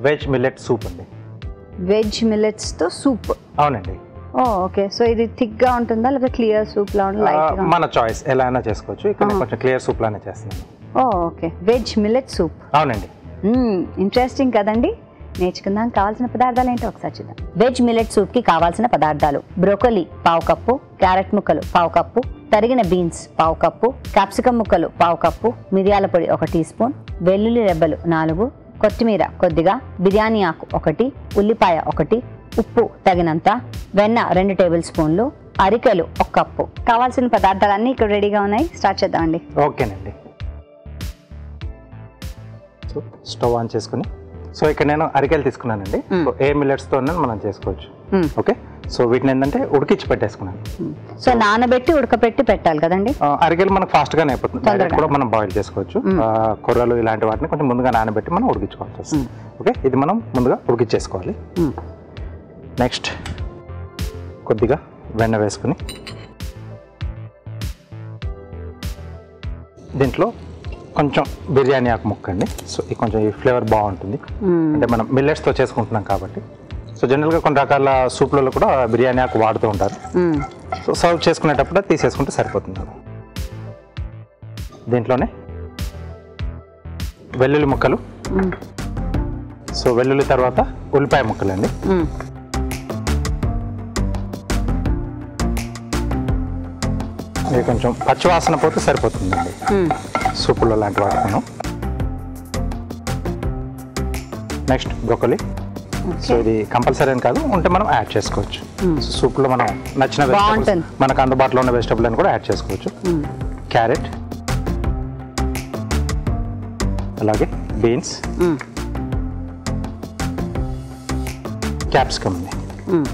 Veg millet soup అండి. Veg మిల్లెట్స్తో soup? అవునండి. ఓకే. సో ఇది థిక్గా ఉంటుందా? లేకపోతే క్లియర్ సూప్ లా లైట్గా మన చాయిస్ ఎలా అయినా చేసుకోవచ్చు. ఇక్కడ. కొంచెం క్లియర్ సూప్ లానే చేస్తున్నాను. Oh okay. Veg millet soup. అవునండి. ఇంట్రెస్టింగ్ కదండి. నేర్చుకుందాం. కావాల్సిన పదార్థాలు ఏంటో ఒకసారి చూద్దాం. వెజ్ మిల్లెట్ సూప్కి కావాల్సిన పదార్థాలు. బ్రోకలీ పావు కప్పు. క్యారెట్ ముక్కలు పావు కప్పు. తరిగిన బీన్స్ పావు కప్పు. క్యాప్సికం ముక్కలు పావు కప్పు. మిరియాల పొడి ఒక టీ స్పూన్. వెల్లుల్లి రెబ్బలు నాలుగు. కొత్తిమీర కొద్దిగా బిర్యానీ ఆకు ఒకటి ఉల్లిపాయ ఒకటి ఉప్పు తగినంత వెన్న రెండు టేబుల్ స్పూన్లు అరికెలు ఒక కప్పు. కావాల్సిన పదార్థాలన్నీ ఇక్కడ రెడీగా ఉన్నాయి. స్టార్ట్ చేద్దామండి. ఓకేనండి. సో స్టవ్ ఆన్ చేసుకుని. సో ఇక్కడ నేను అరికెలు తీసుకున్నానండి. సో ఏ మిల్లెట్స్తో మనం చేసుకోవచ్చు. ఓకే? సో వీటిని ఏంటంటే ఉడికించి పెట్టేసుకున్నాను. సో నానబెట్టి ఉడకపెట్టి పెట్టాలి కదండి? ఆ, అరికెలు మనకు ఫాస్ట్గానే అయిపోతుంది. డైరెక్ట్ కూడా మనం బాయిల్ చేసుకోవచ్చు. కొర్రలు ఇలాంటి వాటిని కొంచెం ముందుగా నానబెట్టి మనం ఉడికించుకోవాల్సి వస్తుంది ఓకే ఇది మనం ముందుగా ఉడికించేసుకోవాలి మ్మ్. నెక్స్ట్ కొద్దిగా వెన్న వేసుకుని దీంట్లో కొంచెం బిర్యానీ ఆకు ముక్క అండి సో ఇది కొంచెం ఈ ఫ్లేవర్ బాగుంటుంది. అంటే మనం మిల్లెట్స్తో చేసుకుంటున్నాం కాబట్టి సో జనరల్గా కొన్ని రకాల సూప్లలో కూడా బిర్యానీ ఆకు వాడుతూ ఉంటారు. సో సర్వ్ చేసుకునేటప్పుడు తీసేసుకుంటే సరిపోతుంది దీంట్లోనే వెల్లుల్లి ముక్కలు. సో వెల్లుల్లి తర్వాత ఉల్లిపాయ ముక్కలు అండి మ్మ్. ఇది కొంచెం పచ్చివాసన పోతే సరిపోతుందండి. సూపులో లాంటి వాటికి నెక్స్ట్ బ్రోకలీ సో ఇది కంపల్సరీ అని కాదు ఉంటే మనం యాడ్ చేసుకోవచ్చు. సో సూప్లో మనం నచ్చిన వెజిటబుల్స్. మనకు అందుబాటులో ఉన్న వెజిటబుల్ అని కూడా యాడ్ చేసుకోవచ్చు. క్యారెట్ అలాగే బీన్స్. క్యాప్సికమ్ అండి మ్మ్.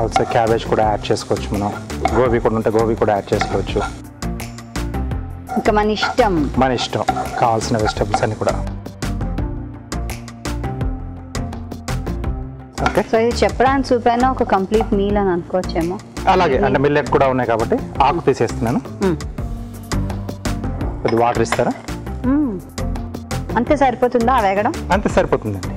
ఆల్సో క్యాబేజ్ కూడా యాడ్ చేసుకోవచ్చు మనం గోబీ కూడా ఉంటే గోబీ కూడా యాడ్ చేసుకోవచ్చు ఇంకా మన ఇష్టం మన ఇష్టం కావాల్సిన వెజిటబుల్స్ అన్ని కూడా ఓకే. సో ఇది చెప్పడానికి చూపైనా ఒక కంప్లీట్ మీల్ అని అనుకోవచ్చేమో. అలాగే అంటే మిల్లెట్ కూడా ఉన్నాయి కాబట్టి ఆకు తీసేస్తున్నాను. కొద్ది వాటర్ ఇస్తారా. అంతే సరిపోతుందా వేగడం? అంతే సరిపోతుందండి.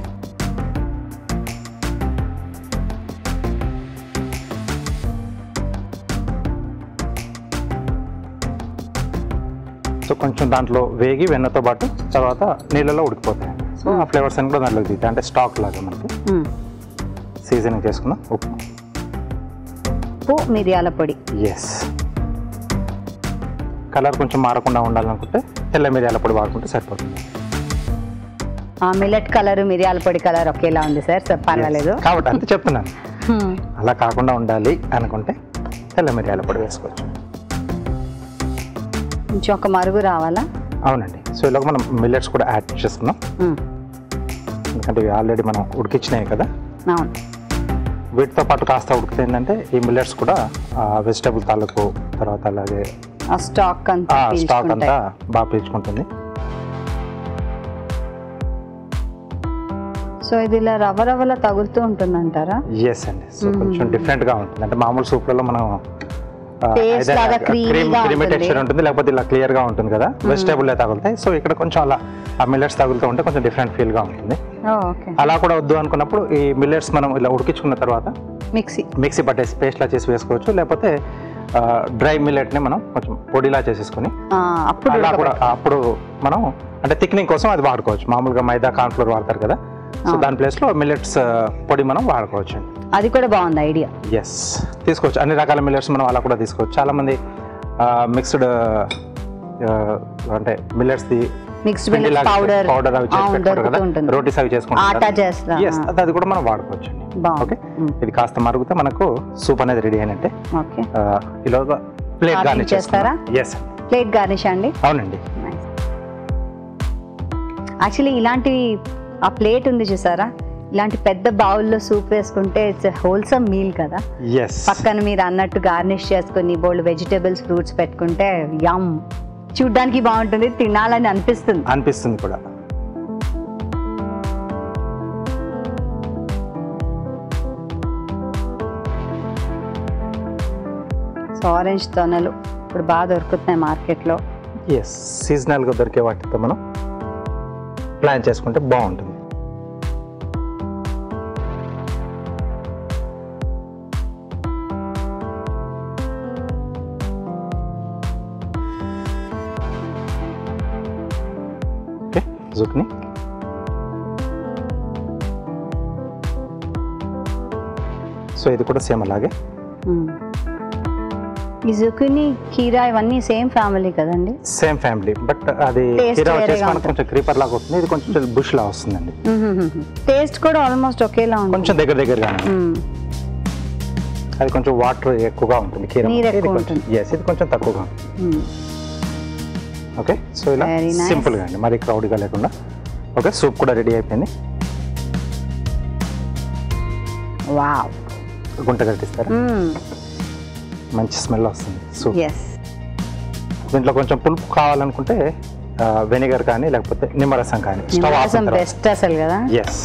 సో కొంచెం దాంట్లో వేగి వెన్నతో పాటు తర్వాత నీళ్ళలో ఉడికిపోతాయి. సో ఆ ఫ్లేవర్స్ అన్ని కూడా దాంట్లోకి దిగుతాయి అంటే స్టాక్ లాగా మనకి. సీజనింగ్ చేసుకున్నాం ఉప్పు. ఉప్పు మిరియాల పొడి. ఎస్ కలర్ కొంచెం మారకుండా ఉండాలనుకుంటే తెల్ల మిరియాల పొడి వాడుకుంటే సరిపోతుంది. ఆ మిల్లెట్ కలర్ మిరియాల పొడి కలర్ ఒకేలా ఉంది సార్ పర్వాలేదు. కాబట్టి అంతే చెప్తున్నాను. అలా కాకుండా ఉండాలి అనుకుంటే తెల్ల మిరియాల పొడి వేసుకోవచ్చు. కొంచెం ఒక మరుగు రావాలా? అవునండి. సో ఇలాగ మనం మిల్లెట్స్ కూడా యాడ్ చేసుకున్నాం. ఎందుకంటే ఇవి ఆల్రెడీ మనం ఉడికించినాయి కదా. అవును. వీటితో పాటు కాస్త ఉడికితే ఏంటంటే ఈ మిల్లెట్స్ కూడా వెజిటబుల్ తాలూకు తర్వాత అలాగే ఆ స్టాక్ అంతా స్టాక్ అంతా. బాగా పీల్చుకుంటుంది. సో ఇది ఇలా రవ్వ రవ్వలా తగులుతూ ఉంటుందంటారా? ఎస్ అండి. సో కొంచెం డిఫరెంట్గా ఉంటుంది. అంటే మామూలు సూప్లలో మనం క్రీమీ ఉంటుంది. టెక్స్చర్ ఉంటుంది లేకపోతే ఇలా క్లియర్గా ఉంటుంది కదా వెజిటేబుల్ తగులుతాయి. సో ఇక్కడ కొంచెం అలా ఆ మిల్లెట్స్ తగులుతూ ఉంటే కొంచెం డిఫరెంట్ ఫీల్గా ఉంటుంది. ఓకే అలా కూడా వద్దు అనుకున్నప్పుడు ఈ మిల్లెట్స్ మనం ఇలా ఉడికించుకున్న తర్వాత మిక్సీ మిక్సీ పట్టేసి పేస్ట్లా చేసి వేసుకోవచ్చు. లేకపోతే డ్రై మిల్లెట్ని మనం కొంచెం పొడిలా చేసేసుకొని అప్పుడు. అప్పుడు మనం అంటే థిక్నింగ్ కోసం అది వాడుకోవచ్చు. మామూలుగా మైదా కార్న్ఫ్లోర్ వాడతారు కదా. సో. దాని ప్లేస్లో మిల్లెట్స్ పొడి మనం వాడుకోవచ్చు. అది కూడా బాగుంది ఐడియా. ఎస్ తీసుకోవచ్చు. అన్ని రకాల మిల్లెట్స్ మనం అలా కూడా తీసుకోవచ్చు. చాలామంది మిక్స్డ్ అంటే మిల్లెట్స్ది మిక్స్డ్ మిల్లెట్స్ పౌడర్ పౌడర్ అవి రోటీస్ అవి చేసుకుంటారు అది కూడా మనం వాడుకోవచ్చు. ఓకే ఇది కాస్త మరుగుతే మనకు సూప్ అనేది రెడీ అయినట్టే. ఓకే ప్లేట్ గార్నిష్ చేస్తారా? ఎస్ ప్లేట్ గార్నిష్ అండి? అవునండి. యాక్చువల్లీ ఇలాంటి ఆ ప్లేట్ ఉంది చూసారా? ఇలాంటి పెద్ద బౌల్లో సూప్ వేసుకుంటే ఇట్స్ హోల్సమ్ మీల్ కదా. పక్కన మీరు అన్నట్టు గార్నిష్ చేసుకుని బోల్డ్ వెజిటేబుల్స్ ఫ్రూట్స్ పెట్టుకుంటే యమ్ చూడ్డానికి బాగుంటుంది తినాలని అనిపిస్తుంది. అనిపిస్తుంది కూడా. ఆరెంజ్ తొనలు ఇప్పుడు బాగా దొరుకుతున్నాయి మార్కెట్లో. ఎస్ సీజనల్గా దొరికే వాటితో మనం ప్లాన్ చేసుకుంటే బాగుంటుంది. ఓకే జుక్ని సో ఇది కూడా సేమ్ అలాగే. ఈ జుకుని కీరా ఇవన్నీ సేమ్ ఫ్యామిలీ కదండి? సేమ్ ఫ్యామిలీ బట్ అది కీరా వచ్చేసి మనకు కొంచెం క్రీపర్ లాగా వస్తుంది. ఇది కొంచెం బుష్ లాగా వస్తుందండి. టేస్ట్ కూడా ఆల్మోస్ట్ ఒకేలా ఉంటుంది. కొంచెం దగ్గర దగ్గరగానే మ్మ్. అది కొంచెం వాటర్ ఎక్కువగా ఉంటుంది కీర ఇది కొంచెం ఎస్ ఇది కొంచెం తక్కువగా ఉంటుంది. మ్మ్. ఓకే? సో ఇలా. సింపుల్గా అండి మరి క్రౌడ్గా లేకుండా. ఓకే? సూప్ కూడా రెడీ అయిపోయింది. వావ్. గుంట కట్టిస్తారా? మంచి స్మెల్ వస్తుంది సూప్. దీంట్లో కొంచెం పులుపు కావాలనుకుంటే వెనిగర్ కానీ లేకపోతే నిమ్మరసం కానీ. స్టవ్ బెస్ట్ అసలు కదా? Yes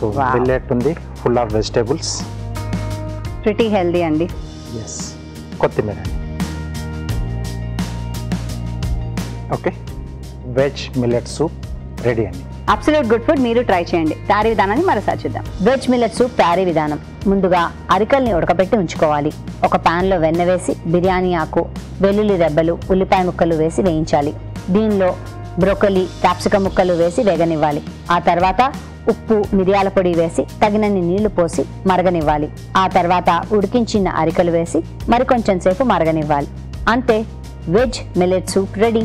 so. బిల్లెట్ ఉంది full of vegetables pretty healthy అండి. ఎస్ కొత్తిమీర అండి. Okay veg millet soup ready అండి. అబ్సల్యూట్ గుడ్ ఫుడ్ మీరు ట్రై చేయండి. తయారీ విధానాన్ని మరోసారి చూద్దాం. వెజ్ మిల్లెట్ సూప్ తయారీ విధానం. ముందుగా అరికల్ని ఉడకబెట్టి ఉంచుకోవాలి. ఒక పాన్లో వెన్న వేసి బిర్యానీ ఆకు వెల్లుల్లి రెబ్బలు ఉల్లిపాయ ముక్కలు వేసి వేయించాలి. దీనిలో బ్రొకలి క్యాప్సికం ముక్కలు వేసి వేగనివ్వాలి. ఆ తర్వాత ఉప్పు మిరియాల పొడి వేసి తగినన్ని నీళ్ళు పోసి మరగనివ్వాలి. ఆ తర్వాత ఉడికించిన అరికలు వేసి మరికొంచెం సేపు మరగనివ్వాలి. అంతే వెజ్ మిలెట్ సూప్ రెడీ.